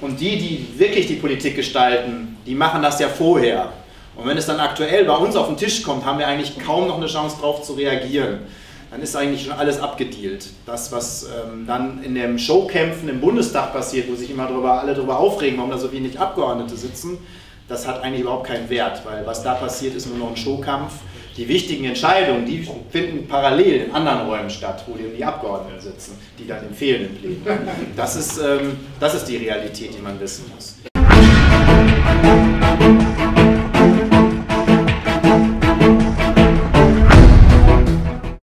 Und die, die wirklich die Politik gestalten, die machen das ja vorher. Und wenn es dann aktuell bei uns auf den Tisch kommt, haben wir eigentlich kaum noch eine Chance darauf zu reagieren. Dann ist eigentlich schon alles abgedealt. Das, was ähm, dann in dem Showkämpfen im Bundestag passiert, wo sich immer drüber, alle darüber aufregen, warum da so wenig Abgeordnete sitzen, das hat eigentlich überhaupt keinen Wert, weil was da passiert, ist nur noch ein Showkampf. Die wichtigen Entscheidungen, die finden parallel in anderen Räumen statt, wo die Abgeordneten sitzen, die dann im Plenum. Das ist, ähm, das ist die Realität, die man wissen muss.